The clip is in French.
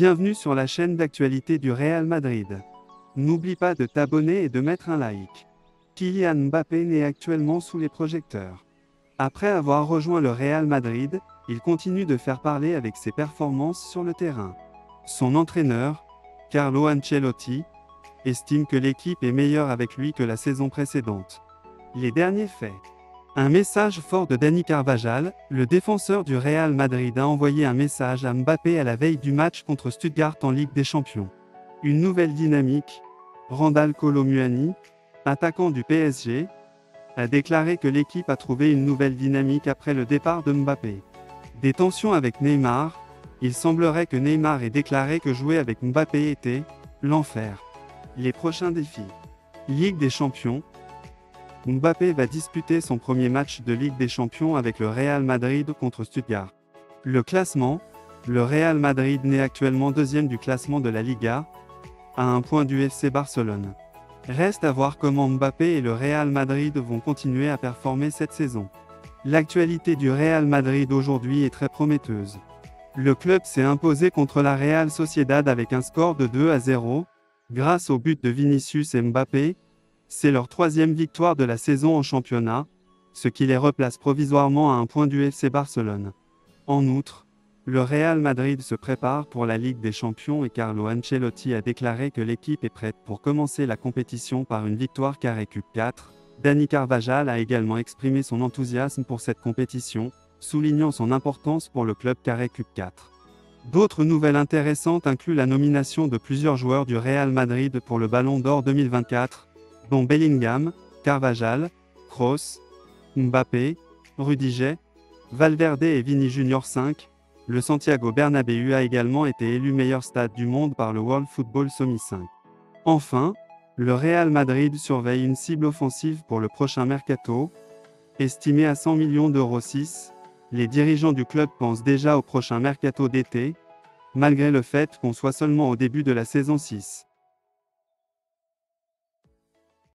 Bienvenue sur la chaîne d'actualité du Real Madrid. N'oublie pas de t'abonner et de mettre un like. Kylian Mbappé n'est actuellement sous les projecteurs. Après avoir rejoint le Real Madrid, il continue de faire parler avec ses performances sur le terrain. Son entraîneur, Carlo Ancelotti, estime que l'équipe est meilleure avec lui que la saison précédente. Les derniers faits. Un message fort de Dani Carvajal, le défenseur du Real Madrid a envoyé un message à Mbappé à la veille du match contre Stuttgart en Ligue des Champions. Une nouvelle dynamique. Randall Colomuani, attaquant du PSG, a déclaré que l'équipe a trouvé une nouvelle dynamique après le départ de Mbappé. Des tensions avec Neymar, il semblerait que Neymar ait déclaré que jouer avec Mbappé était l'enfer. Les prochains défis. Ligue des Champions, Mbappé va disputer son premier match de Ligue des Champions avec le Real Madrid contre Stuttgart. Le classement Le Real Madrid n'est actuellement deuxième du classement de la Liga, à un point du FC Barcelone. Reste à voir comment Mbappé et le Real Madrid vont continuer à performer cette saison. L'actualité du Real Madrid aujourd'hui est très prometteuse. Le club s'est imposé contre la Real Sociedad avec un score de 2 à 0, grâce au but de Vinicius et Mbappé, c'est leur troisième victoire de la saison en championnat, ce qui les replace provisoirement à un point du FC Barcelone. En outre, le Real Madrid se prépare pour la Ligue des Champions et Carlo Ancelotti a déclaré que l'équipe est prête pour commencer la compétition par une victoire carré Cup 4. Dani Carvajal a également exprimé son enthousiasme pour cette compétition, soulignant son importance pour le club carré Cup 4. D'autres nouvelles intéressantes incluent la nomination de plusieurs joueurs du Real Madrid pour le Ballon d'Or 2024, dont Bellingham, Carvajal, Kroos, Mbappé, Rudiger, Valverde et Vini Junior 5. Le Santiago Bernabéu a également été élu meilleur stade du monde par le World Football Summit 5. Enfin, le Real Madrid surveille une cible offensive pour le prochain mercato, estimée à 100 millions d'euros 6. Les dirigeants du club pensent déjà au prochain mercato d'été, malgré le fait qu'on soit seulement au début de la saison 6.